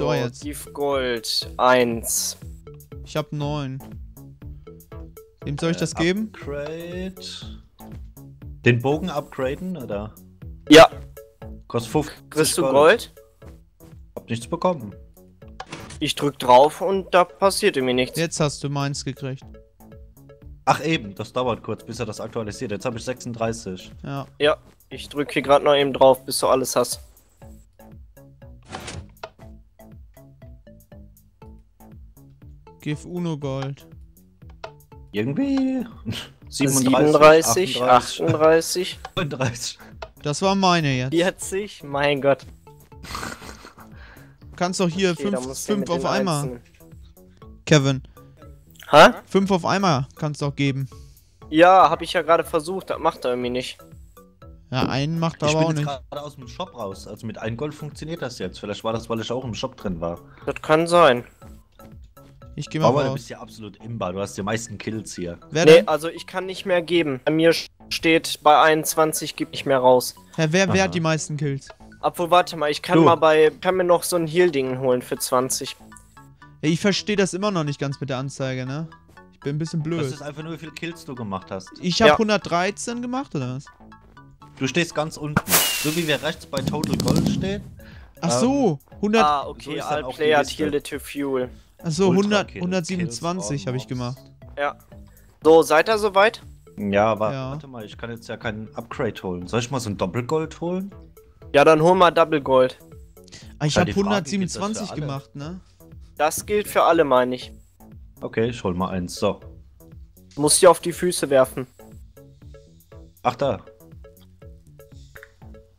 du auch jetzt? Give Gold 1. Ich hab neun. Wem soll ich Äh, das geben? Upgrade. Den Bogen upgraden, oder? Ja, Kostet 50 kriegst du Gold? Hab nichts bekommen. Ich drück drauf und da passiert irgendwie nichts. Jetzt hast du meins gekriegt. Ach eben, das dauert kurz, bis er das aktualisiert. Jetzt habe ich 36. Ja. Ja, ich drück hier gerade noch eben drauf, bis du alles hast. Gib Uno Gold. Irgendwie 37, 38, 38, 39. Das war meine jetzt. 40, mein Gott. Du kannst doch hier Okay, da fünf, musst du fünf mit auf einmal. Einzelnen- Kevin. Hä? Fünf auf einmal kannst du auch geben. Ja, habe ich ja gerade versucht, das macht er irgendwie nicht. Ja, einen macht Ich aber bin auch nicht. gerade aus dem Shop raus. Also mit 1 Gold funktioniert das jetzt. Vielleicht war das, weil ich auch im Shop drin war. Das kann sein. Ich geh mal Aber du raus. bist ja absolut imbar. Du hast die meisten Kills hier. Wer Nee, denn? also ich kann nicht mehr geben. Bei mir steht bei 21 gibt nicht mehr raus. Hä, wer, wer Aha. hat die meisten Kills? Obwohl, warte mal, ich kann Du. mal bei, kann mir noch so ein Heal-Ding holen für 20. Ja, Ich verstehe das immer noch nicht ganz mit der Anzeige, ne? Ich bin ein bisschen Das blöd. ist einfach nur, wie viele Kills du gemacht hast. Ich habe Ja. 113 gemacht, oder was? Du stehst ganz unten. So wie wir rechts bei Total Gold stehen. Ach so, 100, Ah, so okay, dann all player yielded to fuel. Ach so, Ultra 100, Kill, 127 Kills habe ich gemacht. Ja. So, seid ihr soweit? Ja, aber Ja. warte mal, ich kann jetzt ja keinen Upgrade holen. Soll ich mal so ein Doppelgold holen? Ja, dann hol mal Double Gold. Ah, ich Ja, habe die Frage, gilt das 127 für alle? gemacht, ne? Das gilt für alle, meine ich. Okay, ich hol mal eins. So. Muss dir auf die Füße werfen. Ach da.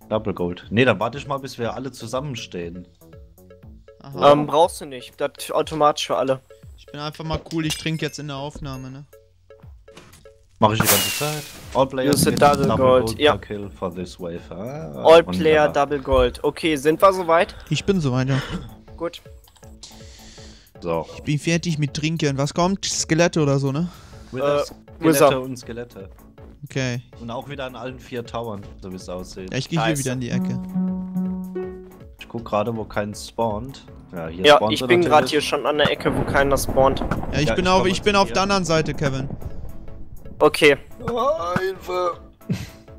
Double Gold. Nee, dann warte ich mal, bis wir alle zusammenstehen. Aha. Ähm, brauchst du nicht. Das ist automatisch für alle. Ich bin einfach mal cool, ich trinke jetzt in der Aufnahme, ne? Mach ich die ganze Zeit. All a get double gold, per ja. kill for this wave. Ah, All Player wunderbar. Double Gold. Okay, sind wir soweit? Ich bin soweit, ja. Gut. So. Ich bin fertig mit Trinken. Was kommt? Skelette oder so, ne? Wither, Äh, Skelette Wither. und Skelette. Okay. Und auch wieder an allen vier Towern, so wie es aussieht. Ja, ich gehe hier wieder in die Ecke. Ich guck gerade, wo kein spawnt. Ja, hier Ja, spawnt ich bin gerade hier schon an der Ecke, wo keiner spawnt. Ja, ich Ja, bin ich auf, ich bin auf der anderen Seite, Kevin. Okay. Hilfe!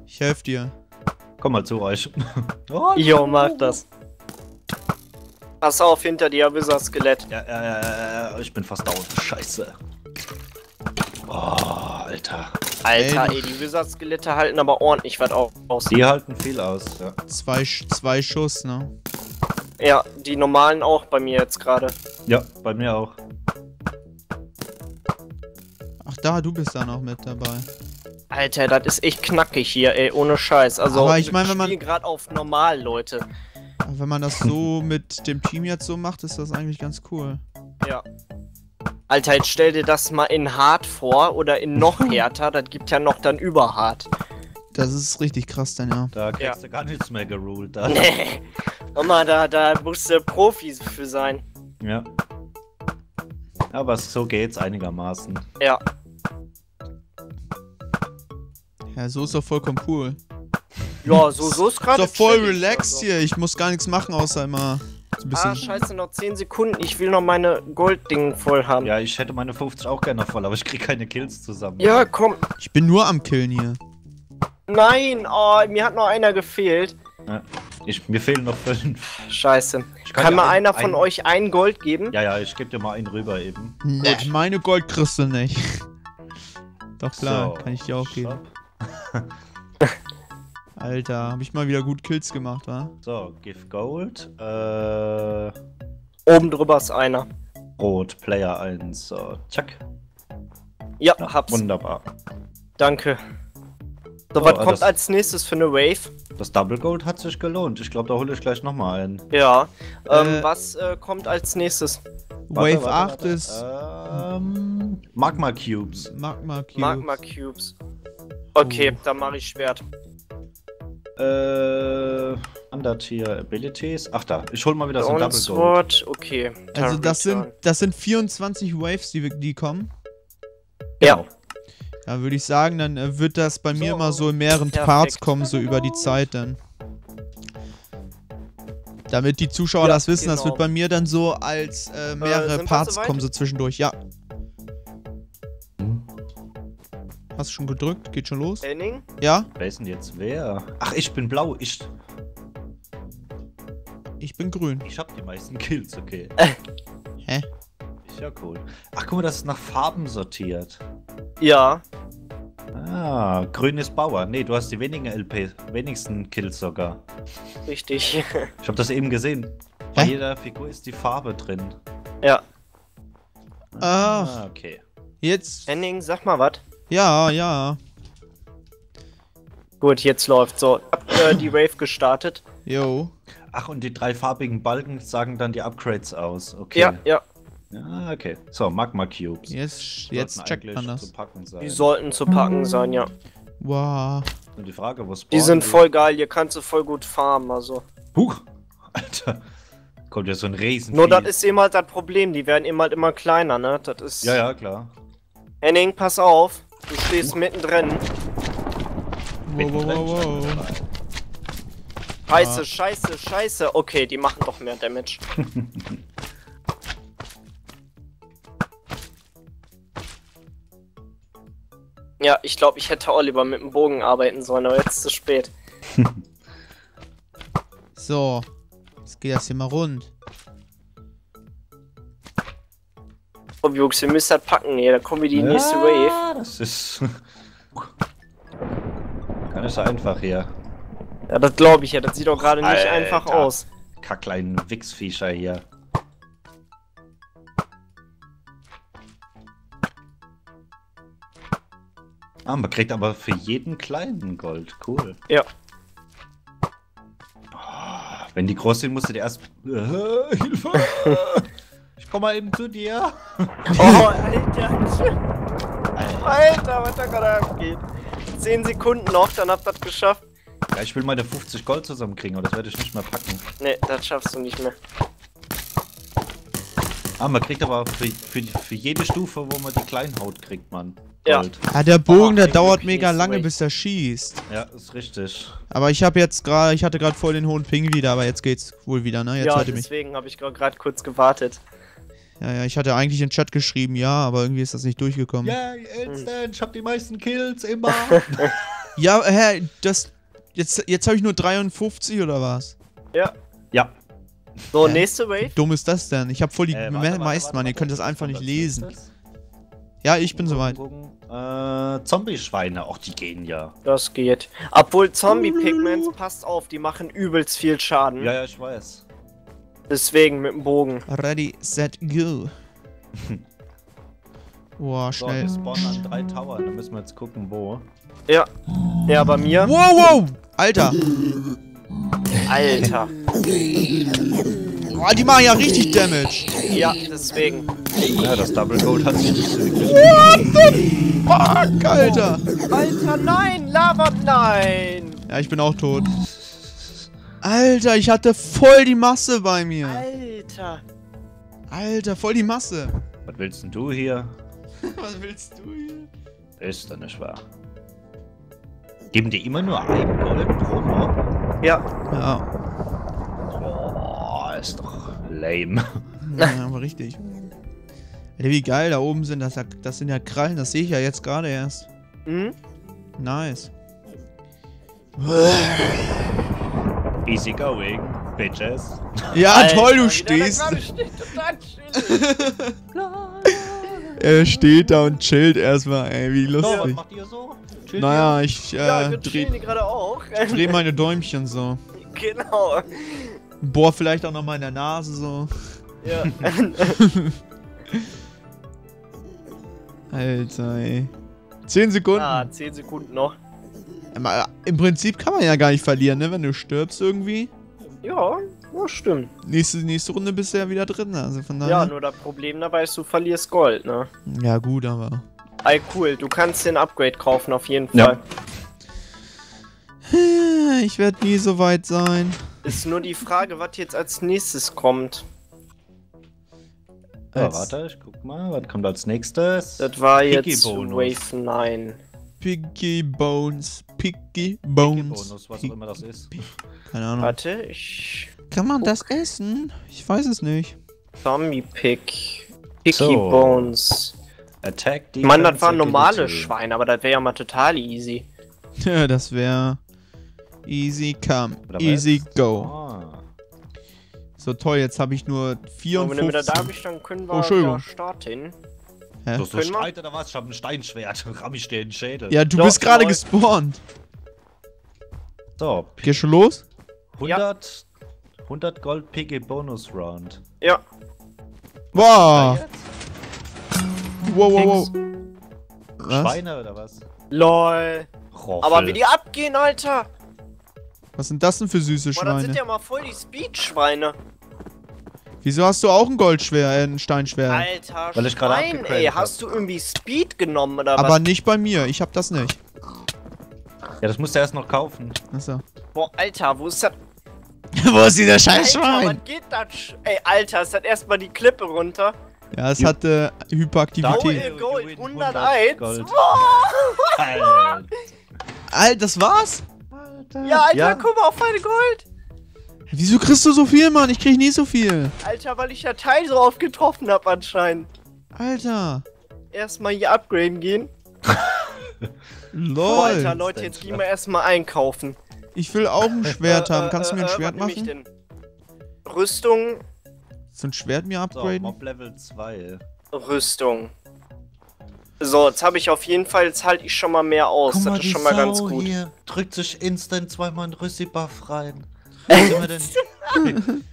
Ich helfe dir. Komm mal zu euch. Oh, Jo, mach das. Pass auf, hinter dir, Wizard-Skelett. Ja, ja, ja, ja, ja, ich bin fast down. Scheiße. Oh, Alter. Alter, Ey, ey, die Wizard-Skelette halten aber ordentlich was au- aus. Die halten viel aus, ja. Zwei, zwei Schuss, ne? Ja, die normalen auch bei mir jetzt gerade. Ja, bei mir auch. Ach da, du bist da noch mit dabei. Alter, das ist echt knackig hier, ey, ohne Scheiß. Also, Aber ich mein, wenn man- gerade auf normal, Leute. Wenn man das so mit dem Team jetzt so macht, ist das eigentlich ganz cool. Ja. Alter, jetzt stell dir das mal in hart vor oder in noch härter. Das gibt ja noch dann überhart. Das ist richtig krass dann, ja. Da kriegst Ja. du gar nichts mehr geruled. Da. Nee. Mama, da, da musst du Profi für sein. Ja. Aber so geht's einigermaßen. Ja. Ja, so ist doch vollkommen cool. Ja, so, so ist gerade. doch voll relaxed also. hier. Ich muss gar nichts machen, außer immer so. Ah, scheiße, noch 10 Sekunden. Ich will noch meine Golddingen voll haben. Ja, Ja, ich hätte meine 50 auch gerne voll, aber ich krieg keine Kills zusammen. komm. Ich bin nur am Killen hier. Nein, oh, mir hat noch einer gefehlt. Ich, mir fehlen noch fünf. Scheiße. Ich Kann, dir mal ein- einer von ein- euch ein Gold geben? Ja, ja, ich geb dir mal einen rüber eben. Nee, Gut. meine Gold kriegst du nicht. Doch klar, So, kann ich dir auch geben. Alter, hab ich mal wieder gut Kills gemacht, wa? So, Give Gold. Äh, Oben drüber ist einer. Rot, Player 1. So, zack. Ja, Ja, hab's. Wunderbar. Danke. So, Oh, was kommt das- als nächstes für eine Wave? Das Double Gold hat sich gelohnt. Ich glaube, da hole ich gleich nochmal einen. Ja. Ähm, Äh, was äh, kommt als nächstes? Warte, Wave warte, 8 warte. ist Ähm, Magma Cubes. Magma Cube. Magma Cubes. Okay, Oh. dann mache ich Schwert. Äh, Undertier Abilities. Ach da, ich hol mal wieder so ein Double Gold. Sword, okay. Also das sind, das sind 24 Waves, die, die kommen. Ja. Da würde ich sagen, dann äh, wird das bei mir So. immer so in mehreren Perfekt. Parts kommen, so über die Zeit dann. Damit die Zuschauer Ja, das wissen, das genau. wird bei mir dann so als äh, mehrere sind wir Parts kommen so zwischendurch. Ja. Hast du schon gedrückt? Geht schon los? Henning? Ja? Wer ist denn jetzt wer? Ach, ich bin blau. Ich, Ich bin grün. ich hab die meisten Kills, okay. Hä? Ist ja cool. Ach, guck mal, das ist nach Farben sortiert. Ja. Ah, grün ist Bauer. Nee, du hast die wenigen LP, wenigsten Kills sogar. Richtig. Ich habe das eben gesehen. Bei Hä? jeder Figur ist die Farbe drin. ja. Ach. Ah, okay. Jetzt. Henning, sag mal was. Ja, ja. Gut, jetzt läuft so. Ich hab äh, die Rave gestartet. Jo. Ach, und die drei farbigen Balken sagen dann die Upgrades aus. Okay. Ja, ja. Ja, okay. So, Magma Cubes. Jetzt, Sollten jetzt checkt man das. Zu packen sein. Die sollten zu packen sein, ja. Wow. Und die Frage, wo Die sind voll geil, hier kannst du voll gut farmen, also. Huch! Alter. Kommt ja so ein Riesen. Nur das ist eben halt das Problem, die werden eben halt immer kleiner, ne? Das ist. Ja, ja, klar. Henning, pass auf. Du stehst mittendrin. Wow, wow, wow, wow. Scheiße, scheiße, scheiße. Okay, die machen doch mehr Damage. ja, ich glaube, ich hätte Oliver mit dem Bogen arbeiten sollen, aber jetzt ist es spät. So. Jetzt geht das hier mal rund. Komm, Jungs, wir müssen das packen hier. Da kommen wir die nächste Wave. Ja, das ist. Gar nicht so einfach hier. Ja, das glaube ich ja. Das sieht doch gerade nicht einfach aus. Kackleinen Wichsviecher hier. Ah, man kriegt aber für jeden kleinen Gold. Cool. Ja. Ah, Wenn die groß sind, musst du dir erst. Äh, Hilfe! ich komm mal eben zu dir. Oh, Alter. Alter, was da gerade abgeht. 10 Sekunden noch, dann habt ihr das geschafft. Ja, ich will meine 50 Gold zusammenkriegen, aber das werde ich nicht mehr packen. Ne, das schaffst du nicht mehr. Ah, man kriegt aber für, für, für jede Stufe, wo man die Kleinhaut kriegt, man. Ja. Gold. Ja, der Bogen, Oh, der dauert mega lange, bis er schießt. Ja, ist richtig. Aber ich habe jetzt gerade, ich hatte gerade voll den hohen Ping wieder, aber jetzt geht's wohl wieder, ne? Jetzt ja, deswegen habe ich gerade kurz gewartet. Ja, ja, ich hatte eigentlich in den Chat geschrieben, ja, aber irgendwie ist das nicht durchgekommen. Ja, Ja, instant, ich hab die meisten Kills immer. hä, das. Jetzt, jetzt habe ich nur 53 oder was? Ja. ja. So, Hä? nächste Wave. Dumm ist das denn? Ich habe voll die Äh, warte, warte, meisten, warte, Mann. Ihr könnt das einfach nicht lesen. Ja, ich bin soweit. Äh, Zombie-Schweine, auch die gehen ja. Das geht. Obwohl Zombie-Pigments, passt auf, die machen übelst viel Schaden. Ja, ja, ich weiß. Deswegen mit dem Bogen. Ready, set, go. Boah, So, schnell. wir spawnen an drei Towern, da müssen wir jetzt gucken, wo. Ja. Ja, bei mir. Wow, wow! Alter! Alter. Boah, die machen ja richtig Damage. Ja, deswegen. Ja, das Double Gold hat sich nicht so wirklich. Fuck, Alter! Alter, nein! Lava, nein! Ja, ich bin auch tot. Alter, ich hatte voll die Masse bei mir. Alter. Alter, voll die Masse. Was willst denn du hier? Was willst du hier? Ist doch nicht wahr. Geben die immer nur ein Gold pro Mob? Ja. Ja, Boah, ist doch lame. ja aber richtig. Alter, wie geil da oben sind. Das, das sind ja Krallen, das sehe ich ja jetzt gerade erst. Hm? Nice. Easy going, bitches. Ja, Alter, toll, du stehst. Er steht da und chillt erstmal, ey, wie So, was lustig. macht ihr so? Chillt Naja, ich Ja, äh, wir dreh, gerade auch. dreh meine Däumchen so. genau. Boah, vielleicht auch noch mal in der Nase so. Ja. Alter, ey. 10 Sekunden. ah, 10 Sekunden noch. Aber Im Prinzip kann man ja gar nicht verlieren, ne? Wenn du stirbst irgendwie. Ja, das stimmt. Nächste, nächste Runde bist du ja wieder drin. Also von Ja, daher. nur das Problem dabei ist, du verlierst Gold, ne? Ja, gut, aber. Ey, cool, du kannst den Upgrade kaufen, auf jeden Ja. Fall. Ich werde nie so weit sein. Ist nur die Frage, was jetzt als nächstes kommt. Ja, warte, ich guck mal, was kommt als nächstes? Das war jetzt. Wave 9. Piggy Bones. Piggy Piggy Bones. Bonus, was auch immer das ist. Keine Ahnung. Warte, ich. Kann man das essen? Ich weiß es nicht. Zombie Pick. Picky So. Bones. Attack, Ich meine, das waren normale. Schweine, aber das wäre ja mal total easy. Ja, das wäre easy come, easy go. Ah. So toll, jetzt habe ich nur Und wenn du wieder 54. da bist, dann können Oh, wir Entschuldigung. wieder starten. Hä? Du hast so? Streit oder was? Ich hab ein Steinschwert. Ramm ich dir in den Schädel. Ja, du Doch, bist gerade gespawnt. So, Geh schon los? 100, 100 Gold PG Bonus Round. Ja? Wow, wow, wow. Was? Schweine oder was? lol. Roffel. Aber wie die abgehen, Alter. Was sind das denn für süße Boah, das sind Schweine? ja mal voll die Speed-Schweine. Wieso hast du auch ein Goldschwert, äh, ein Steinschwert? Alter, Weil ich abgegradet ey. Hast du irgendwie Speed genommen oder Aber was? nicht bei mir, ich hab das nicht. Ja, das musst du erst noch kaufen. Achso. Boah, Alter, wo ist das? Wo ist dieser Alter, was geht das? Ey, Alter, ist das erstmal die Klippe runter? Ja, es hatte Oh, Hyperaktivität. Gold, Gewinn 101. Gold. Boah. Alter. Alter, das war's? Ja, Alter, Ja. guck mal auf meine Gold. Wieso kriegst du so viel, Mann? Ich krieg nie so viel. Alter, weil ich ja Teil so oft getroffen hab anscheinend. Alter. Erstmal hier upgraden gehen. Lol. Oh, Alter, Leute, jetzt gehen wir erstmal einkaufen. Ich will auch ein Schwert Äh, haben. äh, Kannst du mir ein äh, Schwert was nehm ich machen? denn? Rüstung, So ein Schwert mir So, upgraden? Mob Level 2. Rüstung. So, jetzt habe ich auf jeden Fall, jetzt halte ich schon mal mehr aus. das ist schon mal ganz gut. hier drückt sich instant zweimal einen Rüssi-Buff rein. Was sind wir denn?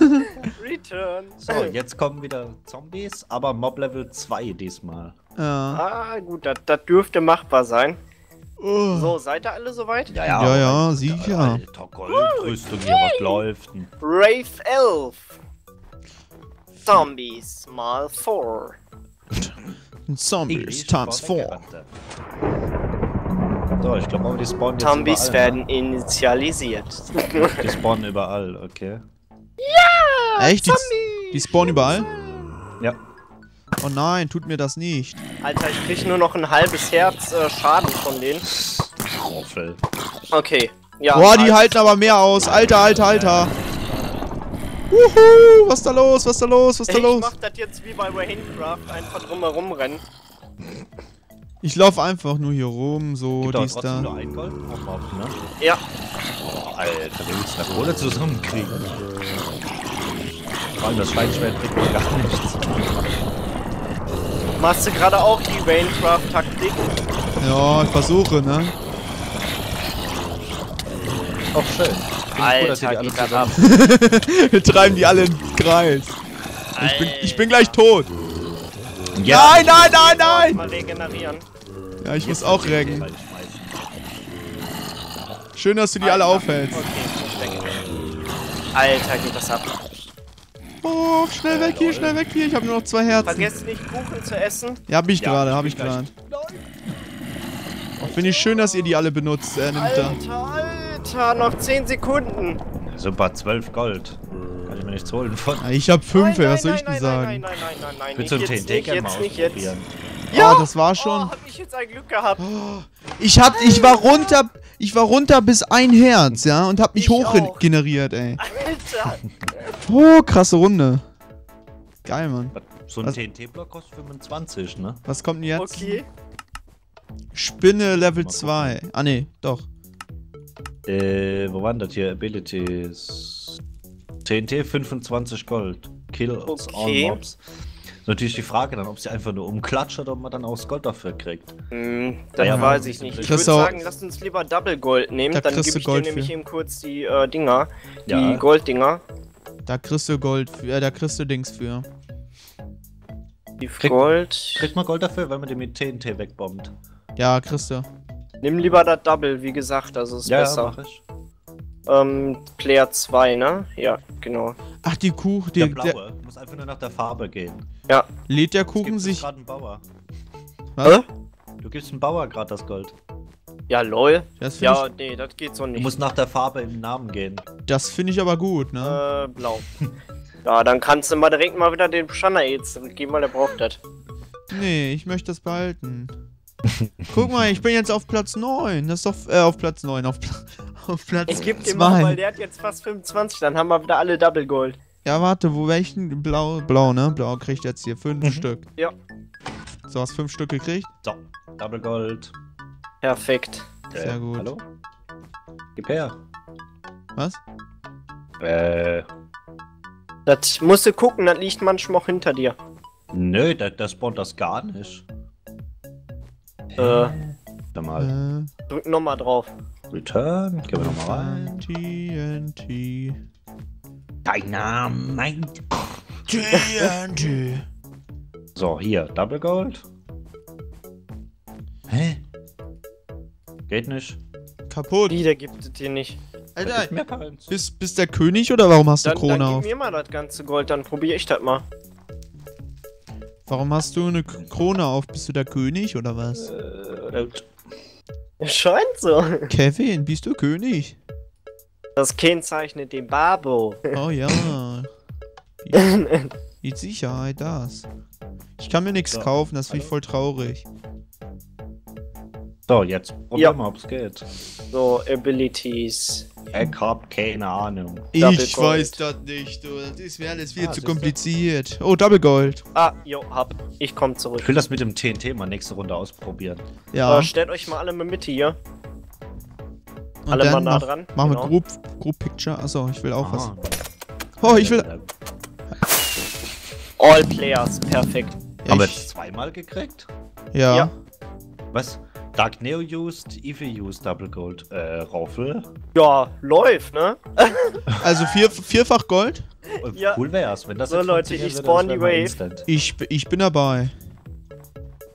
Return. So, jetzt kommen wieder Zombies, aber Mob Level 2 diesmal. Ja. Ah, gut, das, das dürfte machbar sein. So, seid ihr alle soweit? Ja, Ja, ja, sicher. Alter, Goldrüstung hier, was läuft denn? Brave Elf. Zombies mal 4. Zombies times vorne 4. So, ich glaube aber die spawnen jetzt Zombies überall, werden initialisiert. Ne? Die spawnen überall, okay. Echt? Die, die spawnen überall? Ja. Oh nein, tut mir das nicht. Alter, ich krieg nur noch ein halbes Herz äh, Schaden von denen. Roffel. Okay. Ja, Boah, die halten aber mehr aus. Alter, alter, alter. Wuhu, was ist da los? Was ist da los? Was ist da Ich los? mach das jetzt wie bei Minecraft, einfach drumherum rennen. Ich laufe einfach nur hier rum, so Gibt dies da. nur ein Gold Mob, ne? Ja, Oh, Alter, wer will's da Kohle zusammenkriegen? Vor allem das Schweinschwert bringt mir gar nichts. machst du gerade auch die Minecraft-Taktik? Ja, ich versuche, ne? Auch schön. Ich gut, dass Alter, ab. Wir treiben die alle in den Kreis. Ich bin, ich bin gleich tot. Ja, Nein, nein, nein, nein! Mal regenerieren. Ja, ich muss auch. Reinschmeißen. Schön, dass du die alle aufhältst. Okay. Alter, geht das ab. Oh, schnell weg hier, schnell weg hier. Ich habe nur noch zwei Herzen. Vergesst nicht, Kuchen zu essen. Ja, hab ich Ja, gerade, hab ich gerade. Finde ich schön, dass ihr die alle benutzt. Äh, nimmt da. Alter, Alter, noch 10 Sekunden. Super, 12 Gold. Kann ich mir nichts holen von. Ich hab fünf, Nein, was soll nein, ich denn nein, sagen? Nein, nein, nein, nein, nein, Willst du nicht ein jetzt, TNT nicht gerne mal jetzt, nicht jetzt. ausprobieren? Ja, das war Oh, schon. hab ich jetzt ein Glück gehabt. Ich hab, ich war runter, ich war runter bis ein Herz, ja, und hab mich Ich hoch auch. generiert, ey. Alter. Oh, krasse Runde. Geil, Mann. So ein Was- TNT-Block kostet 25, ne? Was kommt denn jetzt? Okay. Spinne Level Mal 2. Ah, nee, doch. Äh, wo waren das hier? Abilities. TNT 25 Gold. Kills Okay. all Mobs. Ist Natürlich die Frage dann, ob sie einfach nur umklatscht oder ob man dann auch das Gold dafür kriegt. Hm, das Ja, weiß ich nicht. Ich würde sagen, lasst uns lieber Double Gold nehmen. Da Dann gebe ich dir Gold nämlich für. eben kurz die äh, Dinger. Die Ja. Golddinger. Da kriegst du Gold für, äh, da kriegst du Dings für. Die Krieg- Gold. Kriegt man Gold dafür, wenn man den mit TNT wegbombt? Ja, kriegst du. Nimm lieber das Double, wie gesagt, also ist Ja, ja, besser. mach ich. Ähm, Player 2, ne? Ja, genau. Ach, die Kuchen, Der der, der, blaue. Muss einfach nur nach der Farbe gehen. Ja. lädt der Kuchen sich. gerade einen Bauer. Was? Hä? Du gibst dem Bauer gerade das Gold. Ja, lol. Das finde Ja, nee, das geht so Du nicht. musst nach der Farbe im Namen gehen. ich, das find ich aber gut, ne? Äh, blau. ja, dann kannst du mal direkt mal wieder den Shanae zurückgeben, weil der braucht das. Nee, ich möchte das behalten. Guck mal, ich bin jetzt auf Platz 9. Das ist doch. Äh, auf Platz 9. Auf, Pla auf Platz Ich geb dem mal, 2. weil der hat jetzt fast 25, dann haben wir wieder alle Double Gold. Ja, warte, wo welchen? Blau, blau, ne? Blau kriegt jetzt hier fünf Mhm. Stück. Ja. So, hast fünf Stück gekriegt? So, Double Gold. Perfekt. Sehr gut. Hallo? Gib her. Was? Äh, Das musst du gucken, das liegt manchmal auch hinter dir. nö, der, der spawnt das gar nicht. Äh, Warte mal. Äh, drück nochmal drauf. Return. Gehen wir nochmal rein. TNT. Dynamite. TNT. So, hier, Double Gold. Hä? Geht nicht. Kaputt. Die, der gibt es dir nicht. Alter, bist, bist der König oder warum hast du Dann, Krone dann gib auf? mir mal das ganze Gold, dann probiere ich das mal. Warum hast du eine Krone auf? Bist du der König oder was? Äh, Scheint so. Kevin, bist du König? Das kennzeichnet den Babo. Oh ja. Wie- Mit Sicherheit das. Ich kann mir nichts So, kaufen, das finde ich voll traurig. so, jetzt probier Ja. mal, ob's geht. So, Abilities. Ich hab keine Ahnung. Ich weiß das nicht, du. Das wäre alles viel Ah, zu kompliziert. Oh, Double Gold. Ah, jo, hab. Ich komm zurück. Ich will das mit dem TNT mal nächste Runde ausprobieren. Ja. Äh, stellt euch mal alle mal Mitte hier. Und alle mal nah mach, dran. Machen wir Genau. Group, Group Picture. Achso, ich will auch was. Aha. Oh, ich will. All Players, perfekt. Ja, Haben wir jetzt zweimal gekriegt? ja. Ja. Was? Dark Neo used, Eevee used Double Gold. Äh, Raufel. Ja, läuft, ne? Also vier, vierfach Gold. Ja. Cool wär's, wenn das So, jetzt Leute, ich spawn die Wave. instant. Ich, ich bin dabei.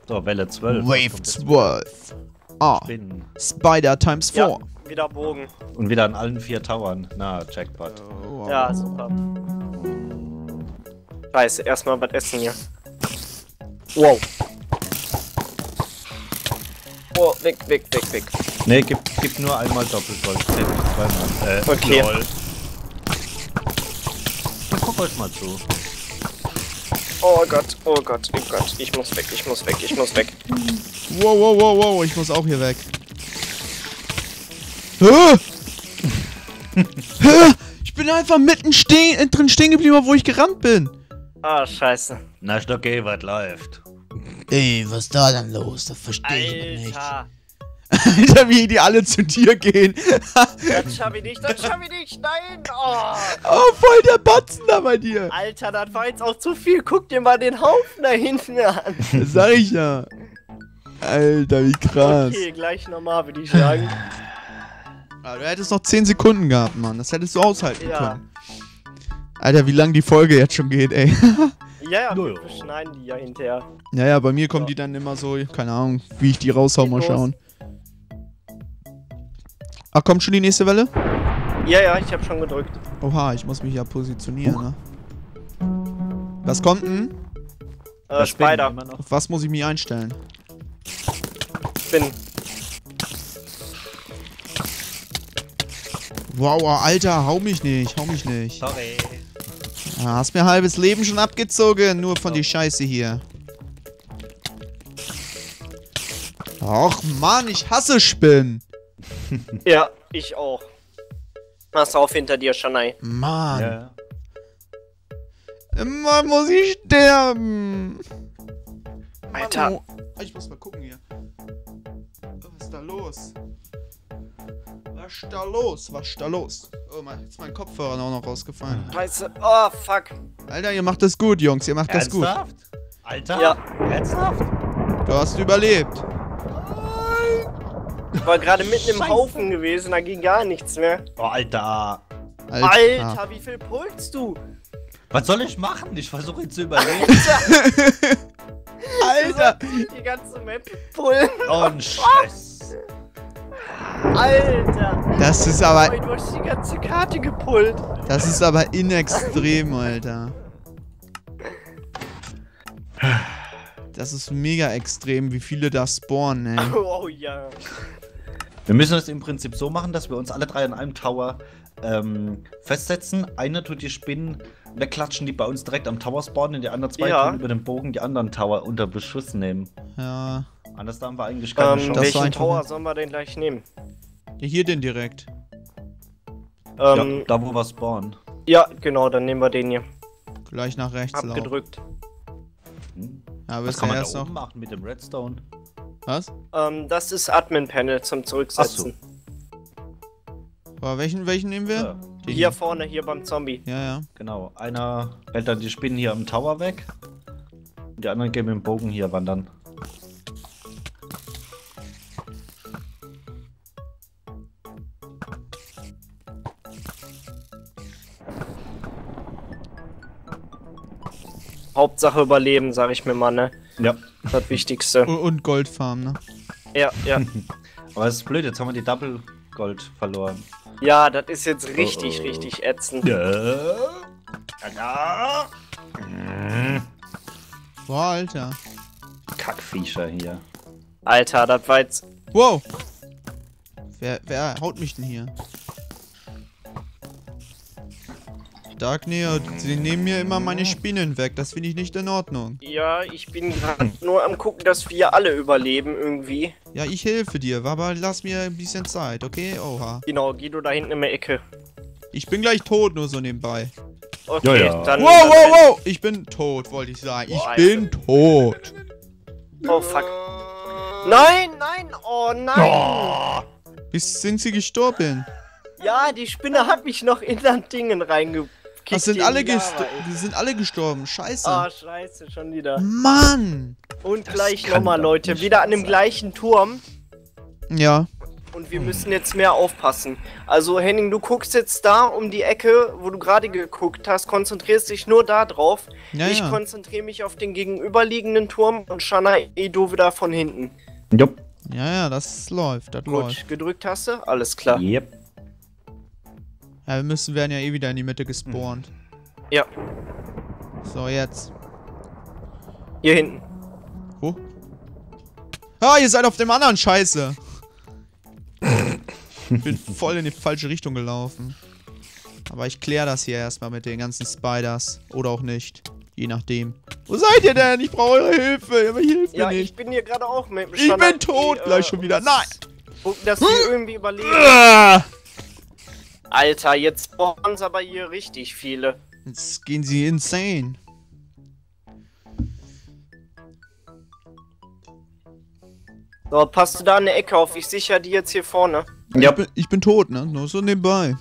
So, Welle 12. Wave Was kommt jetzt? 12. Ah, Spinnen. Spider times Ja, 4. wieder Bogen. Und wieder an allen vier Towern. Na, Jackpot. Oh, wow. Ja, super. Scheiße, erstmal was essen hier. Wow. Oh, weg, weg, weg, weg. Ne, gib, gib nur einmal Doppelgold. Nee, zweimal. Äh, Okay. lol. Na, guck euch mal zu. Oh Gott, oh Gott, oh Gott. Ich muss weg, ich muss weg, ich muss weg. Wow, wow, wow, wow, ich muss auch hier weg. Hä? Hä? Ich bin einfach mitten stehen, äh, drin stehen geblieben, obwohl ich gerannt bin. Ah, scheiße. Na, ist okay, was läuft. Ey, was ist da denn los? Das verstehe ich nicht. Alter. Wie die alle zu dir gehen. Das schaff ich nicht, das schaff ich nicht. Nein. Oh. oh, voll der Batzen da bei dir. Alter, das war jetzt auch zu viel. Guck dir mal den Haufen da hinten an. Das sag ich ja. Alter, wie krass. Okay, gleich nochmal, würde ich sagen. Ah, du hättest noch 10 Sekunden gehabt, Mann. Das hättest du aushalten Ja. können. Alter, wie lang die Folge jetzt schon geht, ey. Ja, ja, wir schneiden die ja hinterher. Naja, bei mir kommen Ja. die dann immer so, keine Ahnung, wie ich die raushau, Geht mal los. schauen. Ach, kommt schon die nächste Welle? Ja, ja, ich habe schon gedrückt. Oha, ich muss mich ja positionieren, ne? Was kommt denn? Äh, Spider. Auf was muss ich mich einstellen? bin. Wow, wow, Alter, hau mich nicht, hau mich nicht. Sorry. Ah, hast mir halbes Leben schon abgezogen, nur von die Scheiße hier. Och Mann, ich hasse Spinnen. Ja, ich auch. Pass auf hinter dir, Shanai. Mann, Ja. immer muss ich sterben. Alter. Mann, oh. Ich muss mal gucken hier. Was ist da los? Was ist da los? Was ist da los? Oh, mein, jetzt ist mein Kopfhörer auch noch rausgefallen. Scheiße. Oh, fuck. Alter, ihr macht das gut, Jungs. Ihr macht das gut. Ernsthaft? Alter? Ja. Ernsthaft? Du hast überlebt. Ich war gerade mitten im. Haufen gewesen, da ging gar nichts mehr. Oh, Alter. Alter. Alter, wie viel pulst du? Was soll ich machen? Ich versuche ihn zu überleben. Alter. Die ganze Map pullen. oh, ein Scheiß. Alter. Das ist aber, du hast die ganze Karte gepullt. das ist aber in extrem, Alter. Das ist mega extrem, wie viele da spawnen, ey. Oh ja. Wir müssen es im Prinzip so machen, dass wir uns alle drei an einem Tower ähm, festsetzen. Einer tut die Spinnen wegklatschen, die bei uns direkt am Tower spawnen, und die anderen zwei Ja. tun über den Bogen die anderen Tower unter Beschuss nehmen. Ja. Anders haben wir eigentlich keine Ähm, Chance. welchen Tower sollen wir denn gleich nehmen? Ja, hier den direkt. Ähm, ja, da wo wir spawnen. ja, genau, dann nehmen wir den hier. Gleich nach rechts. Abgedrückt. Hm? Ja, aber Was kann man erst da noch. oben machen mit dem Redstone? Was? Ähm, das ist Admin-Panel zum Zurücksetzen. Aber welchen, welchen nehmen wir? Ja. Hier vorne, hier beim Zombie. Ja, ja. Genau. Einer hält dann die Spinnen hier am Tower weg. Und die anderen gehen mit dem Bogen hier wandern. Hauptsache überleben, sag ich mir mal, ne? Ja. Das Wichtigste. Und, Goldfarm, ne? Ja, ja. Aber es ist blöd, jetzt haben wir die Double Gold verloren. Ja, das ist jetzt richtig, Oh, oh. richtig ätzend. Ja. Ja. Boah, Alter. Kackviecher hier. Alter, das war jetzt. Wow! Wer, wer haut mich denn hier? Darkneo, sie nehmen mir immer meine Spinnen weg. Das finde ich nicht in Ordnung. Ja, ich bin gerade nur am gucken, dass wir alle überleben irgendwie. Ja, ich helfe dir, aber lass mir ein bisschen Zeit, okay? Oha. Genau, Guido da hinten in der Ecke. Ich bin gleich tot, nur so nebenbei. Okay, Ja, ja. dann. Wow, wow, wow! Ich bin tot, wollte ich sagen. Ich Boah, bin tot. Oh fuck. Nein, nein, oh nein! Bis sind sie gestorben? Ja, die Spinne hat mich noch in das Dingen reingekickt. Das sind in alle, die Lava, sind alle gestorben. Scheiße. Ah, scheiße, schon wieder. Mann! Und Das gleich nochmal, Leute. Wieder an dem sein. gleichen Turm. Ja. Und wir müssen jetzt mehr aufpassen. Also, Henning, du guckst jetzt da um die Ecke, wo du gerade geguckt hast, konzentrierst dich nur da drauf. Ja, ich ja. konzentriere mich auf den gegenüberliegenden Turm und Shana Edo wieder von hinten. Jupp. Ja, ja, das läuft, das Gut, läuft. gedrückt hast du? Alles klar. Yep. Ja, wir müssen, werden ja eh wieder in die Mitte gespawnt. Ja, So, jetzt. hier hinten. Wo? Ah, ihr seid auf dem anderen, scheiße. Ich bin voll in die falsche Richtung gelaufen. Aber ich kläre das hier erstmal mit den ganzen Spiders. Oder auch nicht. Je nachdem. Wo seid ihr denn? Ich brauche eure Hilfe. Aber hilft Ja, mir ich nicht. bin hier gerade auch mit dem Ich bin tot E, gleich äh, schon wieder. Nein! Dass wir irgendwie überleben. Alter, jetzt spawnen sie aber hier richtig viele. Jetzt gehen sie insane. So, passt du da eine Ecke auf? Ich sicher die jetzt hier vorne. Ja. Ich, bin, ich bin tot, ne? Nur so nebenbei.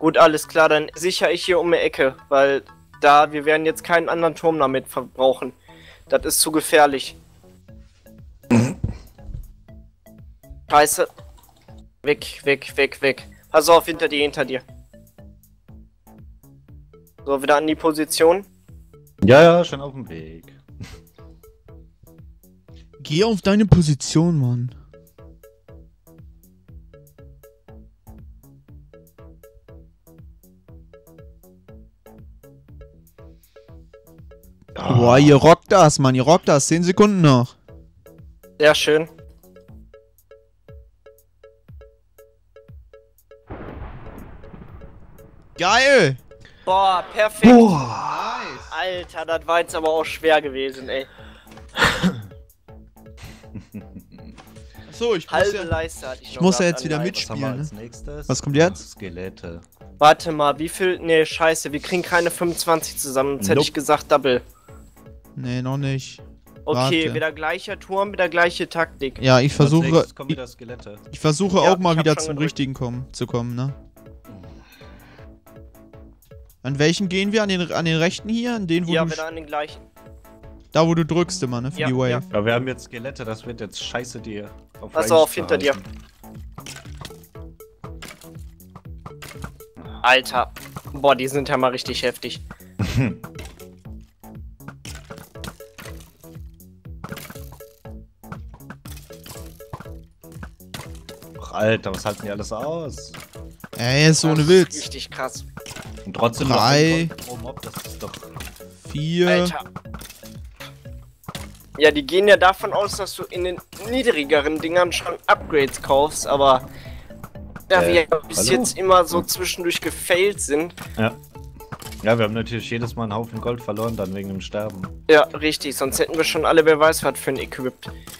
Gut, alles klar, dann sicher ich hier um eine Ecke, weil da, wir werden jetzt keinen anderen Turm damit verbrauchen. Das ist zu gefährlich. Scheiße. Weg, weg, weg, weg. Pass auf, hinter dir, hinter dir. So, wieder an die Position. Ja, ja, schon auf dem Weg. Geh auf deine Position, Mann. Boah, ihr rockt das, Mann. Ihr rockt das. 10 Sekunden noch. Sehr schön. Geil! Boah, perfekt. Nice. Alter, das war jetzt aber auch schwer gewesen, ey. Achso, ich muss Halbe ja... Leiste hatte ich muss ja jetzt wieder an mit- Leib. Was haben wir Spiel, als nächstes? Was kommt jetzt? Skelette. Warte mal, wie viel. Nee, scheiße, wir kriegen keine 25 zusammen. Jetzt hätte Nope. ich gesagt Double. Nee, noch nicht. Okay, Warte. wieder gleicher Turm, wieder gleiche Taktik. Ja, ich versuche... Ich, wieder Skelette. ich versuche Ja, auch mal wieder zum gedrückt. Richtigen kommen, zu kommen, ne? An welchen gehen wir? An den, an den rechten hier? An den, wo ja, du... wieder an den gleichen. Da, wo du drückst immer, ne? Für Ja, die Wave. ja. Ja, wir haben jetzt Skelette, das wird jetzt scheiße dir auf Pass auf, hinter dir. Alter. Boah, die sind ja mal richtig heftig. Ach, Alter, was halten die alles aus? Ey, ist so Das eine ist Witz. Richtig krass. Und trotzdem Drei. Mob, das ist doch... Vier. Alter. Ja, die gehen ja davon aus, dass du in den niedrigeren Dingern schon Upgrades kaufst, aber da Äh, wir ja bis hallo? jetzt immer so zwischendurch gefailt sind, Ja. Ja, wir haben natürlich jedes Mal einen Haufen Gold verloren, dann wegen dem Sterben. Ja, richtig, sonst hätten wir schon alle, wer weiß was für ein Equip.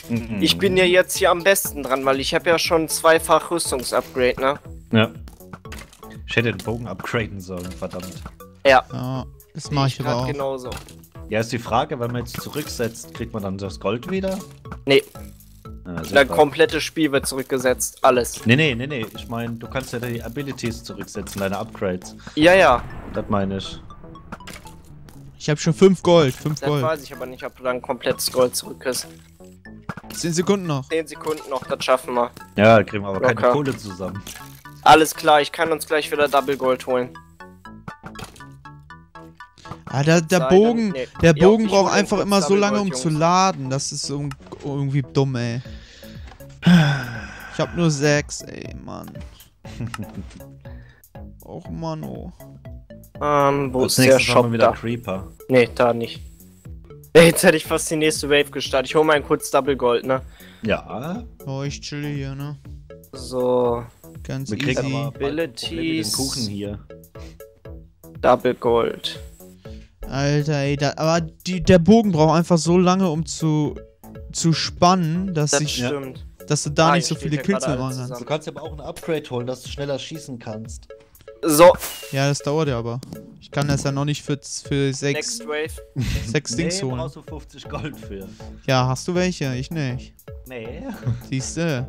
Mhm. Ich bin ja jetzt hier am besten dran, weil ich habe ja schon zweifach Rüstungsupgrade, ne? Ja. Ich hätte den Bogen upgraden sollen, verdammt. Ja, Ja, das mache ich, grad aber auch. genauso. Ja, ist die Frage, wenn man jetzt zurücksetzt, kriegt man dann das Gold wieder? Nee, Ja, das komplette Spiel wird zurückgesetzt, alles. Nee, nee, nee, nee. Ich meine, du kannst ja die Abilities zurücksetzen, deine Upgrades. Ja, ja, Das meine ich. Ich habe schon 5 Gold. 5 das Gold. weiß ich aber nicht, ob du dann komplettes Gold zurückkriegst. 10 Sekunden noch. 10 Sekunden noch, das schaffen wir. Ja, da kriegen wir aber keine Locker. Kohle zusammen. Alles klar, ich kann uns gleich wieder Double Gold holen. Ah, der, der Sei Bogen, dann- nee. der Ja, Bogen braucht einfach immer so lange, Gold, um zu Jungs. laden. Das ist so irgendwie dumm, ey. Ich hab nur 6, ey, Mann. Och, Mann, oh. Ähm, wo Als ist der Shop wieder da? Creeper. Nee, da nicht. Jetzt hätte ich fast die nächste Wave gestartet. Ich hole mal kurz Double Gold, ne? Ja, Oh, ich chill hier, ne? So, Ganz wir kriegen easy. Probleme mit den Abilities. Kuchen hier. Double Gold. Alter, ey, da, aber die, der Bogen braucht einfach so lange, um zu, zu spannen, dass, Das ich, Ja. stimmt. dass du da Ah, nicht so viele Kills mehr machen kannst. Du kannst aber auch ein Upgrade holen, dass du schneller schießen kannst. So, Ja, das dauert ja aber. Ich kann das ja noch nicht für, für sechs, sechs Dings nee, holen. brauchst du 50 Gold für. Ja, hast du welche? Ich nicht. Nee. Siehste.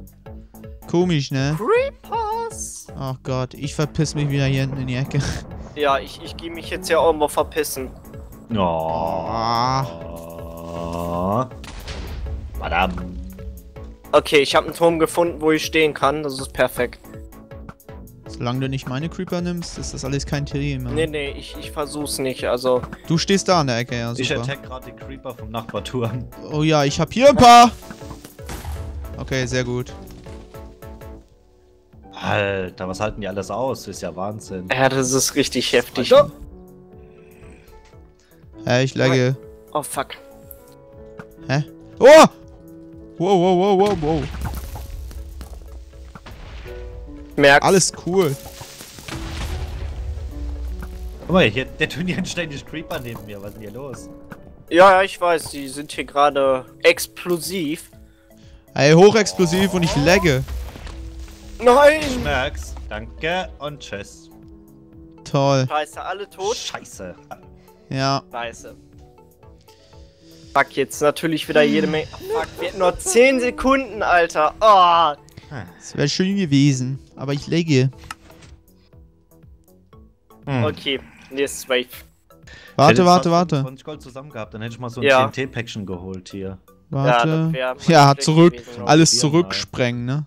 Komisch, ne? Creepers! Ach Gott, ich verpiss mich wieder hier hinten in die Ecke. Ja, ich, ich gehe mich jetzt ja auch mal verpissen. Oh. Madame. Okay, ich habe einen Turm gefunden, wo ich stehen kann. Das ist perfekt. Solange du nicht meine Creeper nimmst, ist das alles kein Thema. Nee, nee, ich, ich versuch's nicht. Also, Du stehst da an der Ecke, ja, Ich super. attack gerade die Creeper vom Nachbarturm. Oh ja, ich hab hier ein paar. Okay, sehr gut. Alter, was halten die alles aus? Das ist ja Wahnsinn. ja, das ist richtig heftig. Alter. Hä, ich lagge. Oh, fuck. Hä? Oh! Wow, wow, wow, wow, wow. Merkst Alles cool. Guck mal, hier, der trainiert ständig Creeper neben mir. Was ist denn hier los? Ja, ja, ich weiß, die sind hier gerade explosiv. Ey, hochexplosiv und ich lagge. Nein! Merks. Danke und tschüss. Toll. Scheiße, alle tot? Scheiße. Ja. Scheiße. Fuck, jetzt natürlich wieder jede Menge. Fuck, wir hätten noch 10 Sekunden, Alter. Oh. Das wäre schön gewesen. Aber ich lagge. Hm. Okay, nächstes Wave. Ich Warte, warte, warte. 20 Gold zusammen gehabt, dann hätte ich mal so ein Ja. TNT-Päckchen geholt hier. Warte. Ja, schlecht zurück. ich. Alles zurücksprengen, ne?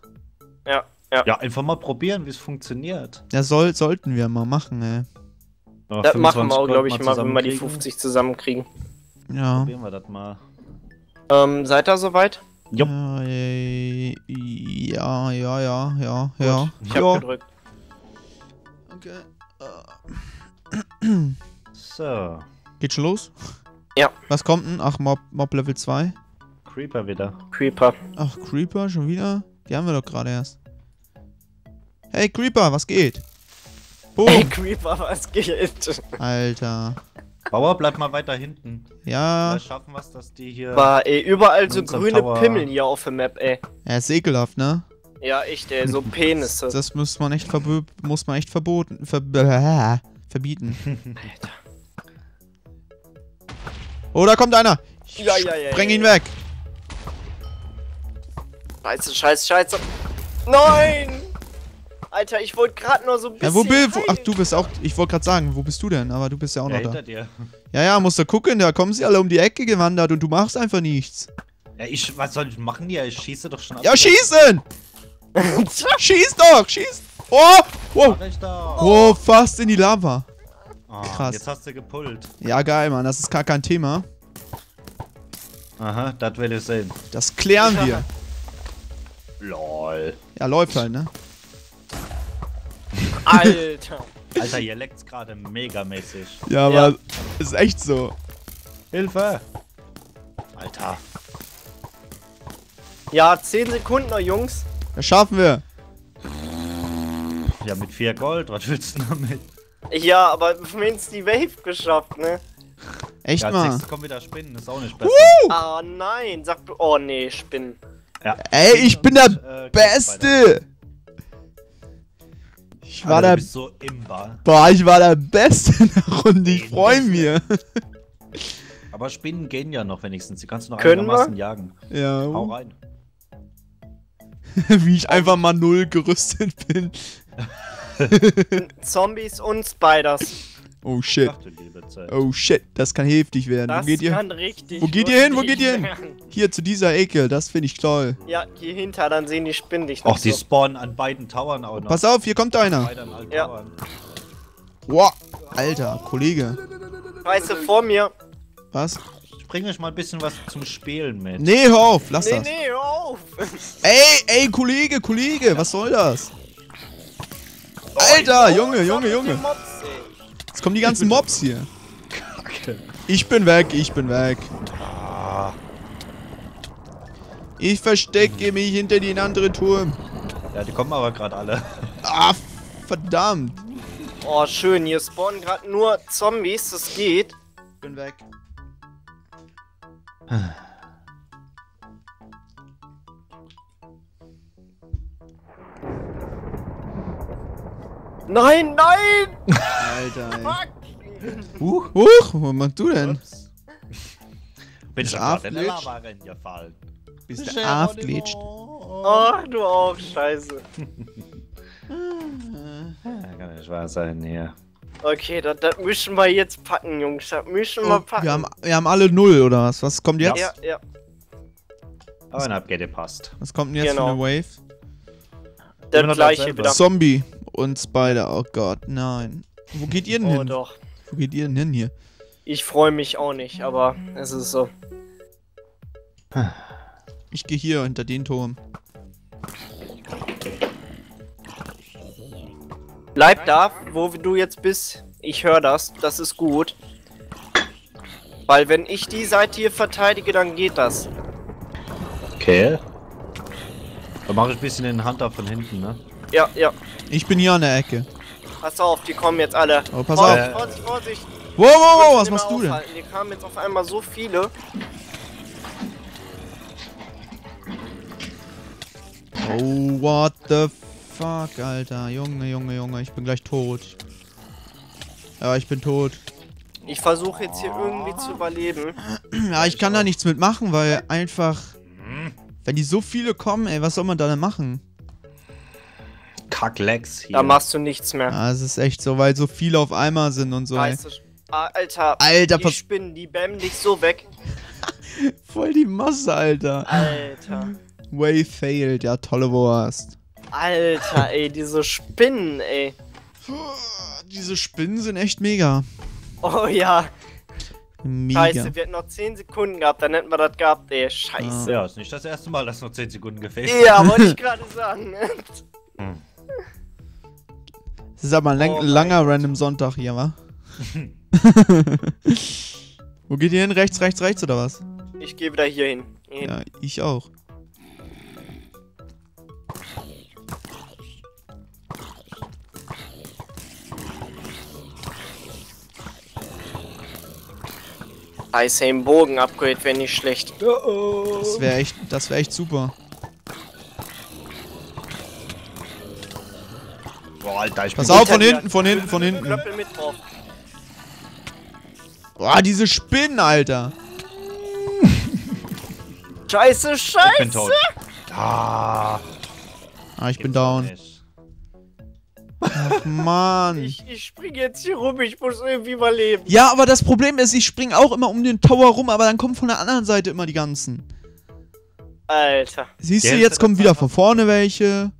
Ja, ja. Ja, einfach mal probieren, wie es funktioniert. Ja, soll, sollten wir mal machen, ey. Ja, Das machen 25 wir auch, glaube ich, mal, wenn wir die zusammenkriegen. 50 zusammenkriegen. Ja. Probieren wir das mal. Ähm, seid ihr soweit? Jupp. Ja, äh, ja, ja, ja, ja, ja. Ich hab ja. gedrückt. Okay. So, Geht schon los? Ja. Was kommt denn? Ach, Mob, Mob Level 2. Creeper wieder. Creeper. Ach, Creeper, schon wieder? Die haben wir doch gerade erst. Hey, Creeper, was geht? Boom. Ey, Creeper, was geht? Alter. Bauer, bleib mal weiter hinten. Ja, Vielleicht schaffen wir es, dass die hier. War, ey, überall so grüne Tower. Pimmel hier auf der Map, ey. er ist ekelhaft, ne? Ja, echt, ey, so Penisse. Das muss man echt muss man echt verboten ver äh, verbieten. Alter. Oh, da kommt einer. Ich Ja, ja, ja, Spreng ja, ihn ja. weg. Scheiße, scheiße, scheiße. Nein! Alter, ich wollte gerade nur so ein bisschen. Ja, wo bist Ach, heilen. du bist auch. Ich wollte gerade sagen, wo bist du denn? Aber du bist ja auch ja, noch hinter da. dir. Ja, ja, musst du gucken, da kommen sie alle um die Ecke gewandert und du machst einfach nichts. Ja, ich, was soll ich machen hier? Ich schieße doch schon ab. Ja, schießen! Schieß doch! Schieß! Oh! Doch. Oh, fast in die Lava. Ah, krass. Jetzt hast du gepullt. Ja, geil, Mann. Das ist gar kein Thema. Aha, das will ich sehen. Das klären wir. Lol. Ja, läuft halt, ne? Alter. Alter, hier leckt's gerade megamäßig. Ja, Ja. aber ist echt so. Hilfe! Alter. Ja, 10 Sekunden noch, Jungs. Das schaffen wir. Ja, mit 4 Gold, was willst du damit? Ja, aber wenn's die Wave geschafft, ne? Echt Ja, als mal. nächstes kommen wieder Spinnen, ist auch nicht besser. Ah, nein, sag du. Oh, nee, Spinnen. Ja. Ey, ich bin der Und, äh, Beste! Ich war Alter, der. so imbar. Boah, ich war der Beste in der Runde. Ich freue mich. Aber Spinnen gehen ja noch wenigstens. Die kannst du noch Können einigermaßen jagen. Hau Ja. rein. Wie ich einfach mal null gerüstet bin. Zombies und Spiders. Oh shit. Ach du liebe Zeit. Oh shit, das kann heftig werden. Das Wo geht ihr? kann richtig. Wo geht ihr hin? Wo geht ihr hin? werden. Hier zu dieser Ecke, das finde ich toll. Ja, hier hinter, dann sehen die Spinnen dich Och, nicht die so. spawnen an beiden Towern auch noch. Pass auf, hier kommt einer. Ja. Boah, Alter, Kollege. Scheiße, vor mir. Was? Ich bringe euch mal ein bisschen was zum Spielen mit. Nee, hör auf, lass Nee, das. nee, hör auf. Ey, ey, Kollege, Kollege, was soll das? Alter, Junge, Junge, Junge. Mobs. Jetzt kommen die ganzen Mobs hier. Ich bin weg, ich bin weg. Ah, Ich verstecke mich hinter den anderen Turm. ja, die kommen aber gerade alle. Ah, verdammt. Oh, schön, hier spawnen gerade nur Zombies, das geht. Ich bin weg. Nein, nein! Alter, ey. Fuck! Huch. Huch, was machst du denn? Ups. Bin schon gerade in der. Lava gefallen. Bist du aufglitscht? Oh, du auch, scheiße. Ja, kann nicht wahr sein hier. Okay, das, das müssen wir jetzt packen, Jungs. Das müssen wir Oh, packen. wir, haben, wir haben alle null, oder was? Was kommt jetzt? ja, ja. Aber dann habt ihr gepasst. Was kommt denn jetzt Genau. für eine Wave? Noch gleiche wieder. Zombie und Spider. Oh Gott, nein. Wo geht ihr denn Oh hin? doch. Wo geht ihr denn hin hier? Ich freue mich auch nicht, aber es ist so. Ich gehe hier hinter den Turm. Bleib da, wo du jetzt bist. Ich höre das. Das ist gut. Weil wenn ich die Seite hier verteidige, dann geht das. Okay. Dann mache ich ein bisschen den Hunter von hinten, ne? Ja, ja. Ich bin hier an der Ecke. Pass auf, die kommen jetzt alle. Oh, pass Vorsicht, auf. Vorsicht, Vorsicht. Wow, wow, wow, was machst du denn? aufhalten. Hier kamen jetzt auf einmal so viele. Oh, what the fuck, Alter. Junge, Junge, Junge, ich bin gleich tot. Ja, ich bin tot. Ich versuche jetzt hier irgendwie zu überleben. Ja, ich kann da nichts mitmachen, weil einfach... Wenn die so viele kommen, ey, was soll man da denn machen? Kacklex hier. Da machst du nichts mehr. Ja, es ist echt so, weil so viele auf einmal sind und so. Ah, Alter, Alter, die. Spinnen, die bämmen dich so weg. Voll die Masse, Alter. Alter. Way failed, ja, tolle Wurst. Alter, ey, diese Spinnen, ey. Diese Spinnen sind echt mega. Oh ja. Mega. Scheiße, wir hätten noch 10 Sekunden gehabt, dann hätten wir das gehabt, ey. Scheiße. Ja, ist nicht das erste Mal, dass noch 10 Sekunden gefehlt Ja, wollte ich gerade sagen. Es ist aber ein lang Oh langer Random Sonntag hier, wa? Wo geht ihr hin? Rechts, rechts, rechts oder was? Ich gehe wieder hier hin. Hin. Ja, ich auch. Scheiße, im Bogen-Upgrade wäre nicht schlecht. Das wäre echt, das wäre echt super. Boah, Alter, ich Pass auf, von hinten, von hinten, von hinten. Klöppel mit drauf. Boah, diese Spinnen, Alter. Scheiße, Ich scheiße. bin tot. Ah, Ah, ich bin gibt's down. Ach, Mann. Ich, ich spring jetzt hier rum, ich muss irgendwie überleben. Ja, aber das Problem ist, ich spring auch immer um den Tower rum, aber dann kommen von der anderen Seite immer die ganzen. Alter. Siehst du, jetzt kommen der wieder von vorne welche.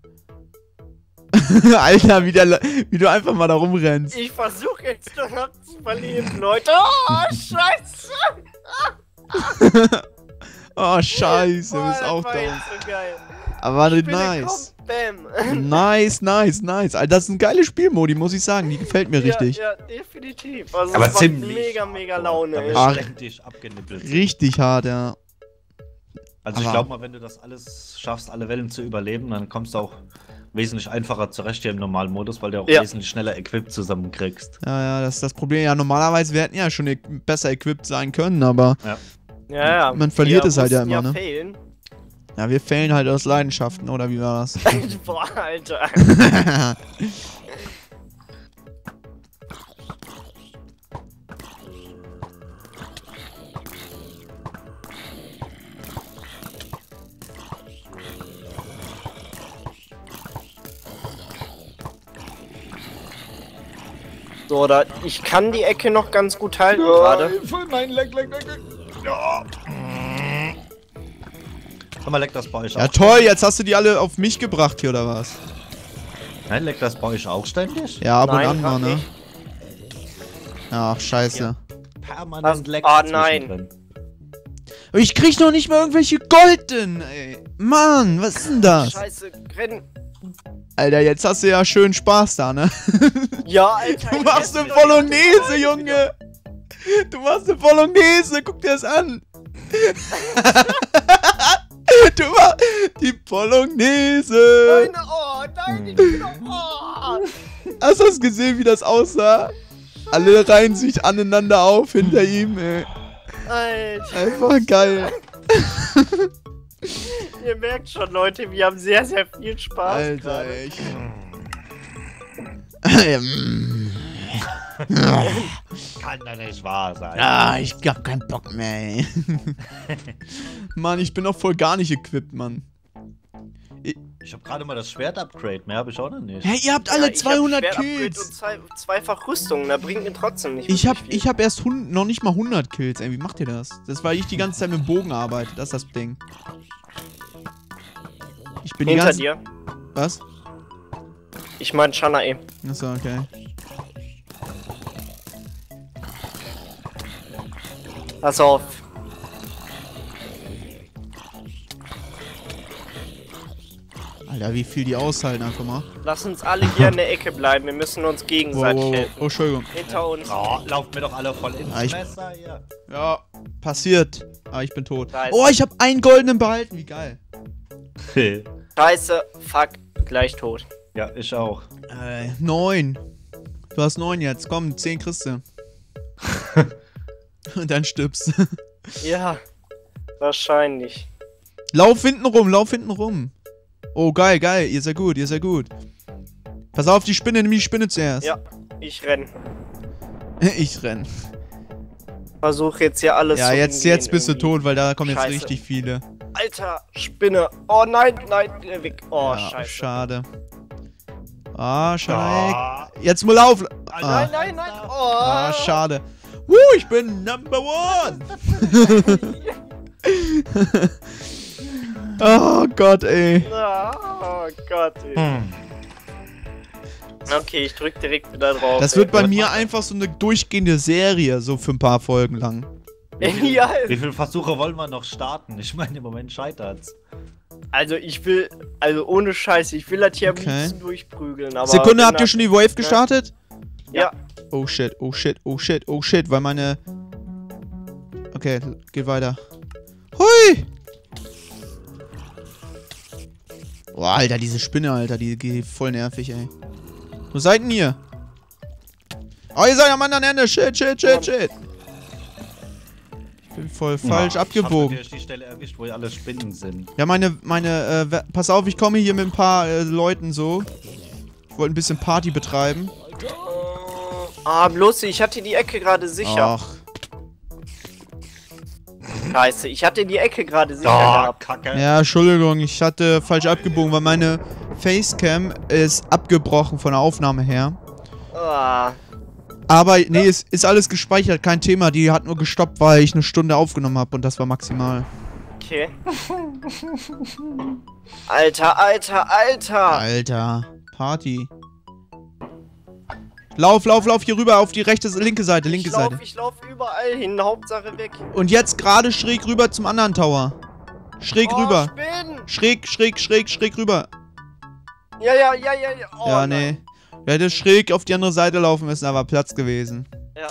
Alter, wie, der, wie du einfach mal da rumrennst. Ich versuche jetzt noch zu überleben, Leute. Oh, scheiße. Oh, scheiße, du Boah, bist auch war jetzt so geil. Aber Spinne nice. kommt, Bam. Nice, nice, nice. Alter, das ist ein geiles Spielmodi, muss ich sagen. Die gefällt mir richtig. Ja, ja, definitiv. Also Aber ziemlich. mega, mega. Laune. Da Ach. Richtig hart, ja. Also ich Aber- glaube mal, wenn du das alles schaffst, alle Wellen zu überleben, dann kommst du auch wesentlich einfacher zurecht hier im normalen Modus, weil du auch Ja. wesentlich schneller Equip zusammenkriegst. Ja, ja, das ist das Problem. Ja, normalerweise, wir hätten ja schon e- besser equipped sein können, aber Ja, ja. Man verliert Wir es halt ja immer, ne? failen. ja, wir fällen halt aus Leidenschaften, oder wie war das? Boah, Alter. So, da, ich kann die Ecke noch ganz gut halten gerade. Nein, leck, leck, leck, leck. Ja. Sag mal, leckt das bei euch ja, auch? toll, jetzt hast du die alle auf mich gebracht hier, oder was? Nein, leckt das bei euch auch ständig? Ja, ab Nein, und an mal, ne? Ach, scheiße. Permanent Was? leckt Ah, nein. Ich krieg noch nicht mal irgendwelche Golden, ey. Mann, was ist denn das? Scheiße, renn. Alter, jetzt hast du ja schön Spaß da, ne? Ja, Alter. Du machst eine Bolognese, Junge! Du machst eine Bolognese, guck dir das an! du machst die Bolognese! Nein, oh, nein, doch, oh. Hast du das gesehen, wie das aussah? Alle reihen sich aneinander auf hinter ihm, ey. Alter, Einfach geil. ihr merkt schon, Leute, wir haben sehr, sehr viel Spaß. Alter, gerade. Ich... Mm. Kann doch nicht wahr sein. ah, ich hab keinen Bock mehr, ey. Mann, ich bin doch voll gar nicht equipped, Mann. Ich habe gerade mal das Schwert-Upgrade, mehr habe ich auch noch nicht. Hä, ihr habt Ja, alle ich hab 200 Schwertupgrade Kills. Und zwei, zweifach Rüstung, da bringt mir trotzdem nicht Ich hab, wirklich ich hab erst hund- noch nicht mal 100 Kills, ey. Wie macht ihr das? Das war ich die ganze Zeit mit dem Bogen arbeite. Das ist das Ding. Ich bin die Hinter ganze dir. Was? Ich mein Shanae. Achso, okay. Pass auf. Alter, wie viel die aushalten einfach mal. Lass uns alle hier in der Ecke bleiben. Wir müssen uns gegenseitig wow, wow. helfen. Oh, Entschuldigung. Hinter uns. Oh, lauft mir doch alle voll ins Ah, ich- Messer hier. Ja, passiert. Ah, ich bin tot. Ist Oh, ich hab einen goldenen behalten. Wie geil. Scheiße, fuck, gleich tot. ja, ich auch. Äh, neun. Du hast neun jetzt. Komm, zehn kriegst du. Und dann stirbst du. Ja, wahrscheinlich. Lauf hinten rum, lauf hinten rum. Oh, geil, geil. Ihr seid gut, ihr seid gut. Pass auf, die Spinne, nimm die Spinne zuerst. Ja, ich renn. Ich renn. Versuch jetzt hier alles Ja, zu jetzt, umgehen jetzt bist du irgendwie. tot, weil da kommen jetzt Scheiße. richtig viele. Alter, Spinne. Oh nein, nein, äh, weg. Oh, ja, scheiße. schade. Ah, schade. Ah, Jetzt mal auf. Nein, Ah, nein, nein. Oh. ah, schade. Woo, ich bin Number One. oh Gott, ey. Oh Gott, ey. Hm. Okay, ich drück direkt wieder drauf. Das ey. wird bei mir einfach so eine durchgehende Serie, so für ein paar Folgen lang. ja, Wie viele Versuche wollen wir noch starten? Ich meine, im Moment scheitert's. also ich will, also ohne Scheiß, ich will das hier am Okay. liebsten durchprügeln, aber... Sekunde, habt ihr schon die Wave gestartet? Ja. Oh shit, oh shit, oh shit, oh shit, weil meine... Okay, geht weiter. Hui! Boah, Alter, diese Spinne, Alter, die geht voll nervig, ey. Wo seid denn ihr? Oh, ihr seid am anderen Ende. Shit, shit, shit, shit. Ich bin voll falsch Ja, abgebogen. Ich hab die Stelle erwischt, wo alle Spinnen sind. Ja, meine, meine, äh, pass auf, ich komme hier mit ein paar äh, Leuten so. Ich wollte ein bisschen Party betreiben. Ah, bloß, ich hatte die Ecke gerade sicher. Ach, Scheiße, ich hatte die Ecke gerade sicher Oh, gehabt. Kacke. ja, Entschuldigung, ich hatte falsch abgebogen, weil meine Facecam ist abgebrochen von der Aufnahme her. Ah, Aber, nee, es ist alles gespeichert, kein Thema. Die hat nur gestoppt, weil ich eine Stunde aufgenommen habe und das war maximal. okay. Alter, alter, alter. Alter, Party. Lauf, lauf, lauf hier rüber auf die rechte, linke Seite, linke ich lauf, Seite. ich lauf überall hin, Hauptsache weg. Und jetzt gerade schräg rüber zum anderen Tower. Schräg oh, rüber. Spinnen. Schräg, schräg, schräg, schräg rüber. Ja, ja, ja, ja, ja. Oh, ja, nein. nee. Wir hätten schräg auf die andere Seite laufen müssen, aber Platz gewesen. Ja.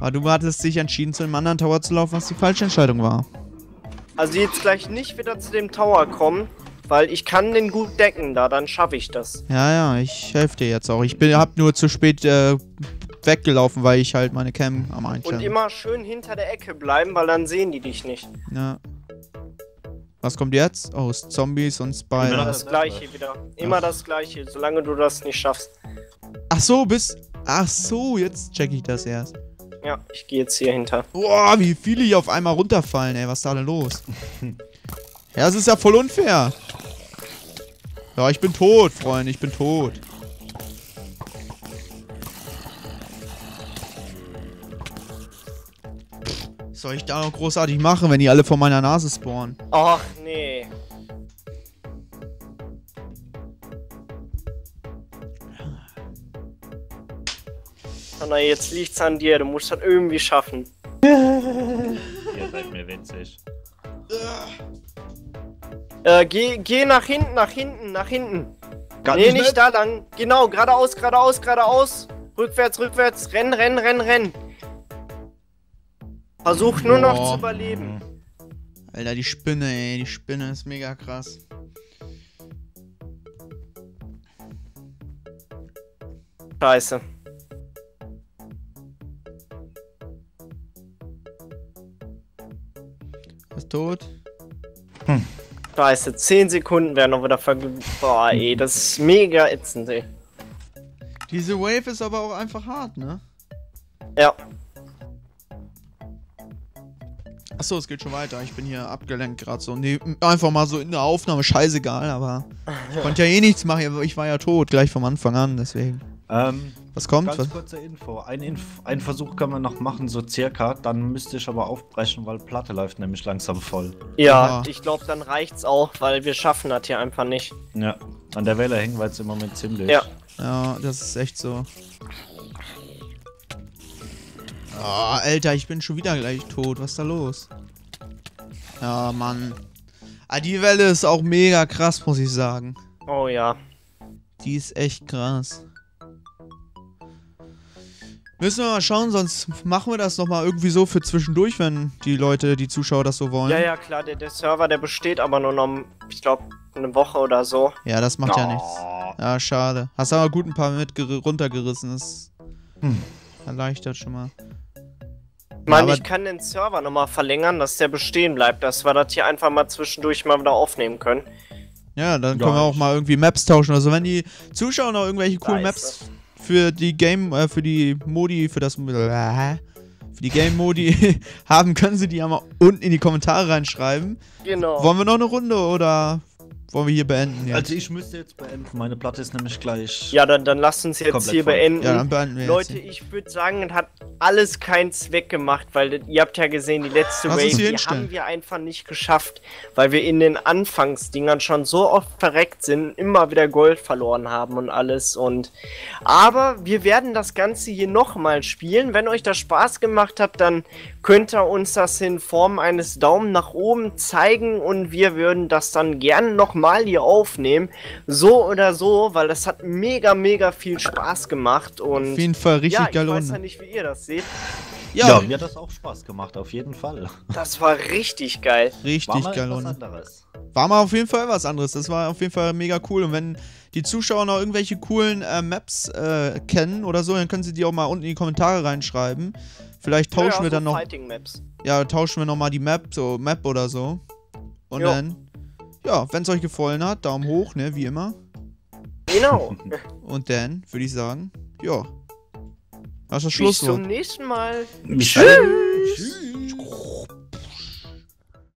Aber du hattest dich entschieden, zu dem anderen Tower zu laufen, was die falsche Entscheidung war. Also jetzt gleich nicht wieder zu dem Tower kommen, weil ich kann den gut decken da, dann schaffe ich das. Ja, ja, ich helfe dir jetzt auch. Ich bin, hab nur zu spät äh, weggelaufen, weil ich halt meine Cam am Und Einstellen. immer schön hinter der Ecke bleiben, weil dann sehen die dich nicht. Ja. Was kommt jetzt? Oh, es Zombies und Immer Spider. Das gleiche wieder. Immer das gleiche, solange du das nicht schaffst. Ach so, bis. Ach so, jetzt check ich das erst. Ja, ich gehe jetzt hier hinter. Boah, wie viele hier auf einmal runterfallen, ey. Was ist da denn los? ja, es ist ja voll unfair. Ja, ich bin tot, Freunde. Ich bin tot. Was soll ich da noch großartig machen, wenn die alle vor meiner Nase spawnen? Ach nee. Na, jetzt liegt's an dir, du musst das irgendwie schaffen. Ihr seid mir witzig. Äh, geh, geh nach hinten, nach hinten, nach hinten. Gar nee, nicht nicht da lang. Genau, geradeaus, geradeaus, geradeaus. Rückwärts, rückwärts. Renn, renn, renn, renn. Versuch nur noch Boah. zu überleben. Alter, die Spinne, ey. Die Spinne ist mega krass. Scheiße. Ist tot? Scheiße, 10 Sekunden werden noch wieder verge... Boah, ey, das ist mega ätzend, ey. Diese Wave ist aber auch einfach hart, ne? Ja. Achso, es geht schon weiter. Ich bin hier abgelenkt gerade so. Nee, einfach mal so in der Aufnahme, scheißegal, aber ich konnte ja eh nichts machen, aber ich war ja tot, gleich vom Anfang an, deswegen. Ähm, Was kommt? ganz kurze Info. Ein, Inf ein Versuch können wir noch machen, so circa. Dann müsste ich aber aufbrechen, weil Platte läuft nämlich langsam voll. Ja, Ja. ich glaube, dann reicht's auch, weil wir schaffen das hier einfach nicht. Ja. An der Welle hängen wir jetzt im Moment ziemlich. Ja. Ja, das ist echt so. Ah, Alter, ich bin schon wieder gleich tot. Was ist da los? Ja, Mann. Ah, die Welle ist auch mega krass, muss ich sagen. Oh ja. Die ist echt krass. Müssen wir mal schauen, sonst machen wir das nochmal irgendwie so für zwischendurch, wenn die Leute, die Zuschauer das so wollen. Ja, ja, klar, der, der Server, der besteht aber nur noch, ich glaube, eine Woche oder so. Ja, das macht ja Oh. nichts. Ja, schade. Hast aber gut ein paar mit runtergerissen. Das Hm. erleichtert schon mal. Ich meine, aber- ich kann den Server nochmal verlängern, dass der bestehen bleibt, dass wir das hier einfach mal zwischendurch mal wieder aufnehmen können. Ja, dann Ja, können wir auch ich- mal irgendwie Maps tauschen oder so. Wenn die Zuschauer noch irgendwelche coolen. Maps für die Game, äh, für die Modi, für das, äh, für die Game Modi haben, können sie die ja mal unten in die Kommentare reinschreiben. Genau. Wollen wir noch eine Runde oder wollen wir hier beenden? Jetzt? Also ich müsste jetzt beenden. Meine Platte ist nämlich gleich. ja, dann, dann lasst uns jetzt Komplett hier voll. beenden. ja, dann beenden wir Leute, jetzt. ich würde sagen, es hat alles keinen Zweck gemacht, weil ihr habt ja gesehen, die letzte Lass Wave, die hinstellen. haben wir einfach nicht geschafft, weil wir in den Anfangsdingern schon so oft verreckt sind, immer wieder Gold verloren haben und alles und aber wir werden das Ganze hier nochmal spielen. Wenn euch das Spaß gemacht hat, dann könnt ihr uns das in Form eines Daumen nach oben zeigen und wir würden das dann gerne nochmal hier aufnehmen. So oder so, weil das hat mega, mega viel Spaß gemacht und Auf jeden Fall richtig ja, ich geile weiß ja nicht, wie ihr das seht. Ja, Ja, mir hat das auch Spaß gemacht, auf jeden Fall. Das war richtig geil. richtig War mal Runde. anderes. War mal auf jeden Fall was anderes. Das war auf jeden Fall mega cool. Und wenn die Zuschauer noch irgendwelche coolen äh, Maps äh, kennen oder so, dann können sie die auch mal unten in die Kommentare reinschreiben. Vielleicht tauschen ja, wir so dann noch, Fighting Maps. ja, tauschen wir noch mal die Map, so Map oder so. Und Jo. dann, ja, wenn es euch gefallen hat, Daumen hoch, ne, wie immer. Genau. Und dann würde ich sagen, ja. Das ist das Bis Schlusswort. zum nächsten Mal. Tschüss. Tschüss.